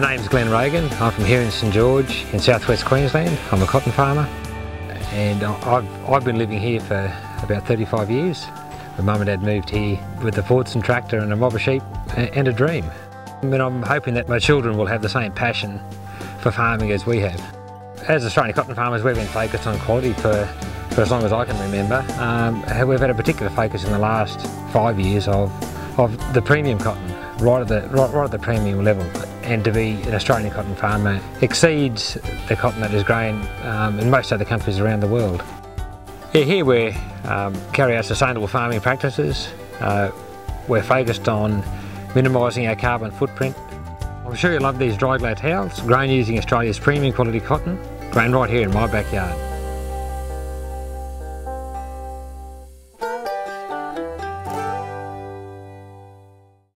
my name's Glenn Reagan. I'm from here in St George in southwest Queensland. I'm a cotton farmer and I've, I've been living here for about 35 years. My mum and dad moved here with a Fordson tractor and a mob of sheep and a dream. And I'm hoping that my children will have the same passion for farming as we have. As Australian cotton farmers we've been focused on quality for, for as long as I can remember. Um, we've had a particular focus in the last five years of, of the premium cotton right at the right, right at the premium level and to be an Australian cotton farmer exceeds the cotton that is grown um, in most other countries around the world. Yeah, here we um, carry out sustainable farming practices. Uh, we're focused on minimising our carbon footprint. I'm sure you love these Dri Glo towels, grown using Australia's premium quality cotton, grown right here in my backyard.